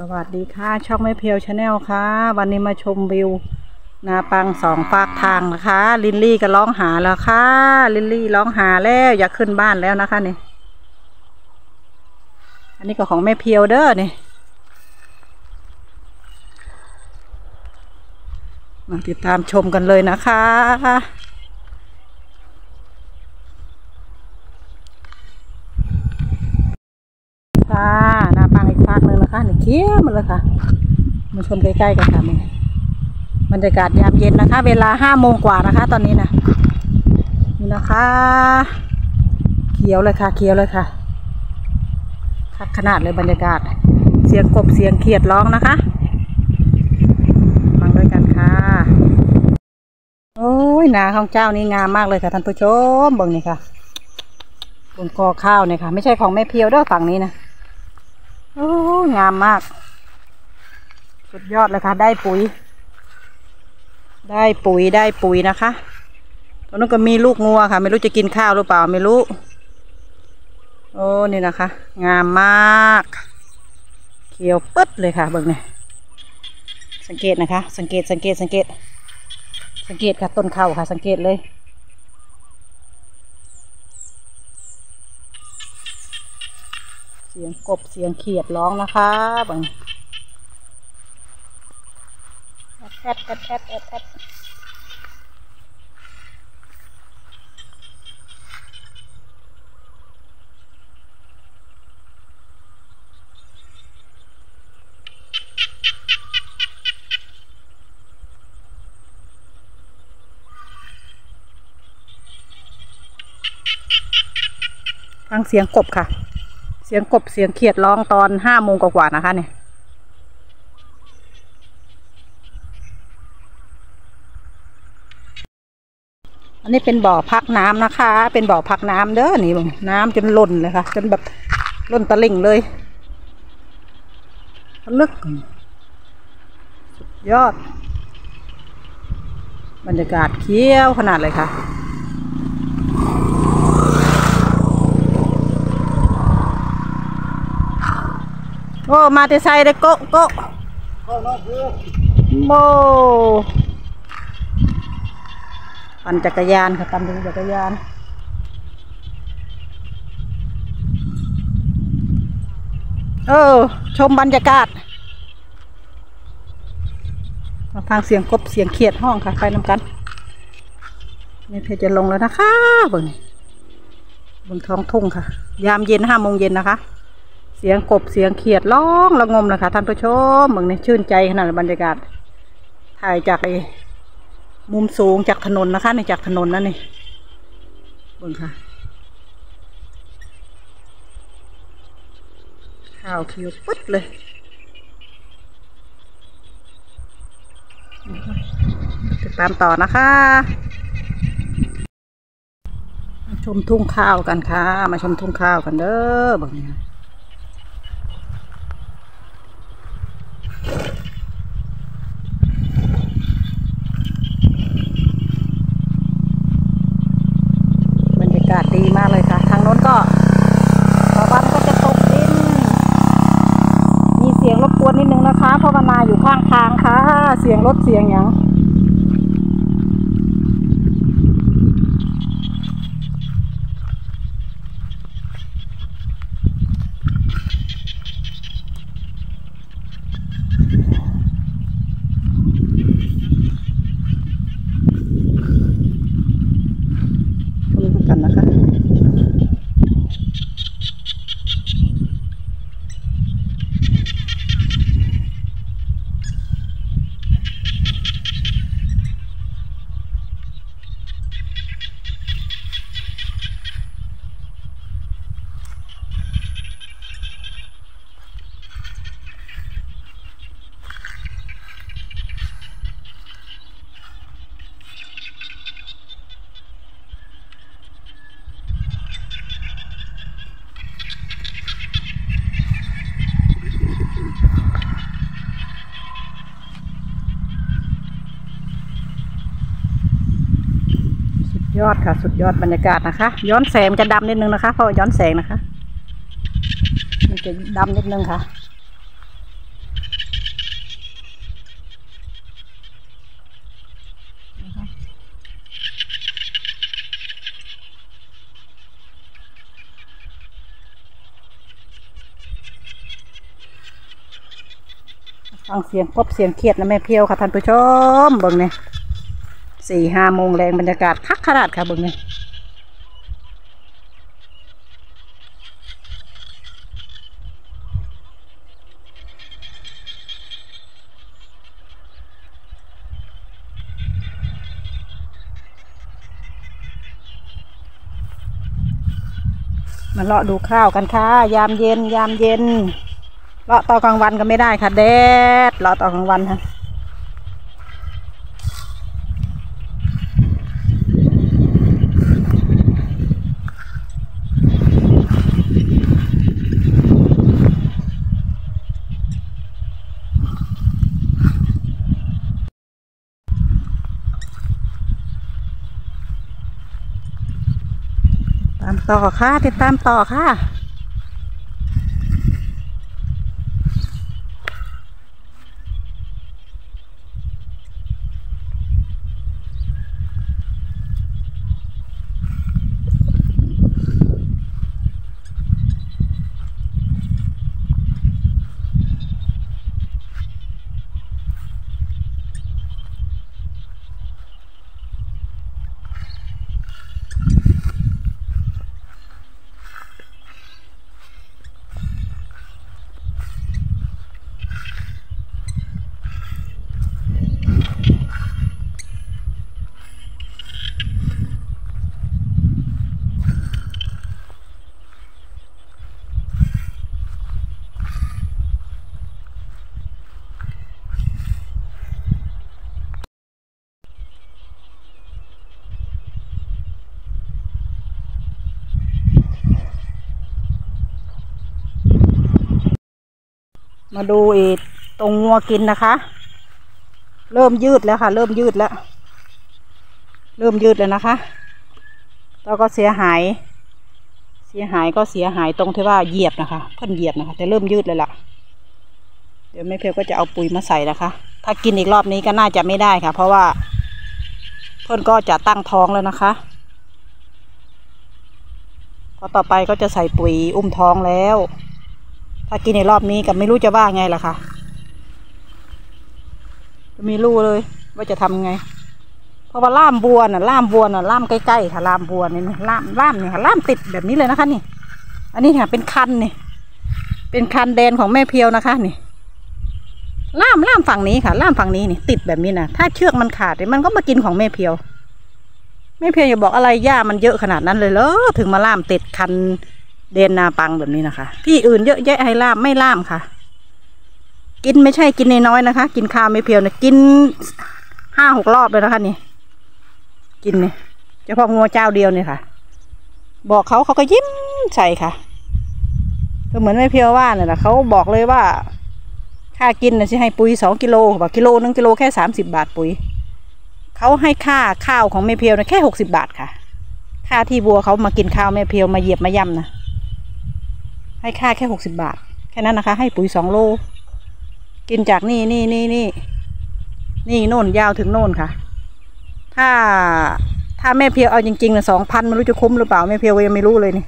สวัสดีค่ะ ช่องแม่เพียว Channel ค่ะ วันนี้มาชมวิว นาปังสองฝากทางนะคะ ลินลี่ก็ร้องหาแล้วค่ะ ลินลี่ร้องหาแล้วอยากขึ้นบ้านแล้วนะคะนี่อันนี้ก็ของแม่เพียวเด้อนี่มาติดตามชมกันเลยนะคะหน้าปังอีกภาคหนึ่งนะคะนี่เขี้ยวหมันเลยค่ะ มาชมใกล้ๆกันค่ะนี่บรรยากาศยามเย็นนะคะ เวลาห้าโมงกว่านะคะ ตอนนี้นะนี่นะคะ เขียวเลยค่ะ เขียวเลยค่ะคักขนาดเลยบรรยากาศ เสียงกบเสียงเขียดร้องนะคะฟังด้วยกันค่ะ โอ้ยนาของเจ้านี่งามมากเลยค่ะท่านผู้ชมเบิ่งนี่ค่ะบนกอข้าวเนี่ยค่ะ ไม่ใช่ของแม่เพียวเด้อฝั่งนี้นะโอ้งามมาก สุดยอดเลยค่ะ ได้ปุ๋ย ได้ปุ๋ยได้ปุ๋ยนะคะตรงนั้นก็มีลูกงัวค่ะ ไม่รู้จะกินข้าวหรือเปล่าไม่รู้ โอ้นี่นะคะ งามมาก เขียวปึ๊ดเลยค่ะเบิ่งเนี่ยสังเกตนะคะ สังเกตสังเกตสังเกต สังเกตค่ะต้นข้าวค่ะ สังเกตเลยเสียงกบเสียงเขียดร้องนะคะบัง แอดแอดแอดแอดแอดฟังเสียงกบค่ะ เสียงกบเสียงเขียดร้องตอนห้าโมงกว่าๆนะคะเนี่ย อันนี้เป็นบ่อพักน้ำนะคะ เป็นบ่อพักน้ำเด้อนี่เบิ่งน้ำจนล้นเลยค่ะ จนแบบล้นตะลิ่งเลยลึกสุดยอด บรรยากาศเขียวขนาดเลยค่ะโอ้มาแต่ไซเด้โกโกะโม ปั่นจักรยานค่ะปั่นจักรยานเออชมบรรยากาศมาฟังเสียงกบเสียงเขียดห้องค่ะ ไปนำกันนี่เพจจะลงแล้วนะคะเบิ่งนี่บนท้องทุ่งค่ะ ยามเย็นห้าโมงเย็นนะคะ เสียงกบเสียงเขียดร้องระงมนะคะท่านผู้ชมเมืองนี้ชื่นใจขนาดบรรยากาศถ่ายจากไอ มุมสูงจากถนนนะคะในจากถนนนั่นนี่เบิ่งค่ะ ข้าวเขียวปึ๊ดเลยติดตามต่อนะคะมาชมทุ่งข้าวกันค่ะ มาชมทุ่งข้าวกันเด้อเบิ่งนี่ค่ะ บรรยากาศดีมากเลยค่ะ ทางโน้นก็ตะวันก็จะตกดิน มีเสียงรบกวนนิดนึงนะคะ เพราะว่านาอยู่ข้างทางค่ะ เสียง รถเสียงอย่าง ยอดค่ะ สุดยอดบรรยากาศนะคะ ย้อนแสงจะดำนิดนึงนะคะ เพราะย้อนแสงนะคะ มันจะดำนิดนึงค่ะฟังเสียงกบเสียงเครียดนะแม่เพียวค่ะท่านผู้ชมเบิ่งเนี่ย สี่ห้าโมงแรงบรรยากาศคักขนาดค่ะเบิ่งเนี่ยมาเลาะดูข้าวกันค่ะ ยามเย็น ยามเย็นเลาะตอนกลางวันก็ไม่ได้ค่ะ แดดเลาะตอนกลางวันค่ะ ต่อค่ะ ติดตามต่อค่ะ มาดูอีกตรงงัวกินนะคะ เริ่มยืดแล้วค่ะ เริ่มยืดแล้ว เริ่มยืดแล้วนะคะ แล้วก็เสียหาย เสียหายก็เสียหายตรงที่ว่าเหยียบนะคะเพิ่นเหยียบนะคะ แต่เริ่มยืดเลยล่ะ เดี๋ยวแม่เพลก็จะเอาปุ๋ยมาใส่นะคะ ถ้ากินอีกรอบนี้ก็น่าจะไม่ได้ค่ะ เพราะว่า เพิ่นก็จะตั้งท้องแล้วนะคะพอต่อไปก็จะใส่ปุ๋ยอุ้มท้องแล้ว ถ้ากินในรอบนี้ก็ไม่รู้จะว่าไงล่ะค่ะจะม่รู้เลยว่าจะทำไง เพราะว่าล่ามบัวน่ะล่ามบัวน่ะล่ามใกล้ๆค่ะล่ามบัวนี่นี่ล่ามล่ามนี่ค่ะล่ามติดแบบนี้เลยนะคะนี่ อันนี้ค่ะเป็นคันนี่เป็นคันแดนของแม่เพียวนะคะนี่ล่ามล่ามฝั่งนี้ค่ะ ล่ามฝั่งนี้นี่ติดแบบนี้นะถ้าเชือกมันขาดมันก็มากินของแม่เพียวแม่เพียวอย่าบอกอะไรหญ้ามันเยอะขนาดนั้นเลยเหรอถึงมาล่ามติดคัน เดนนาปังแบบนี้นะคะ ที่อื่นเยอะแยะให้ล่ามไม่ล่ามค่ะ กินไม่ใช่กินน้อยๆนะคะ กินข้าวไม่เพียวนะกินห้าหกรอบเลยนะคะนี่ กินเนี่ยเฉพาะงัวเจ้าเดียวเนี่ยค่ะ บอกเขาเขาก็ยิ้มใส่ค่ะ ก็เหมือนไม่เพียวว่าเนี่ยนะเขาบอกเลยว่าค่ากินนะจะให้ปุ๋ยสองกิโลบอกกิโลนึงกิโลแค่สามสิบาทปุ๋ยเขาให้ค่าข้าวของแม่เพียวนะแค่หกสิบาทค่ะ ค่าที่บัวเขามากินข้าวแม่เพียวมาเหยียบมาย่ำนะ ให้ค่าแค่หกสิบาท แค่นั้นนะคะ ให้ปุ๋ยสองโล กินจากนี่นี่นี่นี่นี่โน่นยาวถึงโน่นค่ะ ถ้าถ้าแม่เพียวเอาจริงๆนะสองพันไม่รู้จะคุ้มหรือเปล่าแม่เพียวยังไม่รู้เลยนี่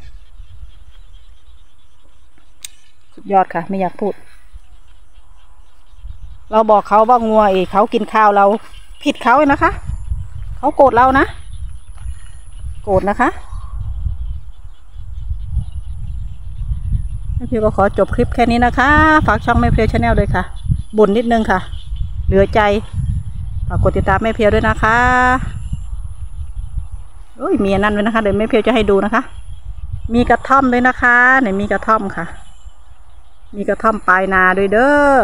สุดยอดค่ะ ไม่อยากพูด เราบอกเขาว่างัวเอกเขากินข้าวเราผิดเขาเลยนะคะ เขาโกรธเรานะ โกรธนะคะ แม่เพียวก็ขอจบคลิปแค่นี้นะคะ ฝากช่องแม่เพียว Channel ด้วยค่ะ บ่นนิดนึงค่ะ เหลือใจ ฝากกดติดตามแม่เพียวด้วยนะคะโอ้ยมีอันนั้นเลยนะคะ เดี๋ยวแม่เพียวจะให้ดูนะคะ มีกระท่อมด้วยนะคะ ไหนมีกระท่อมค่ะ มีกระท่อมปลายนาด้วยเด้อ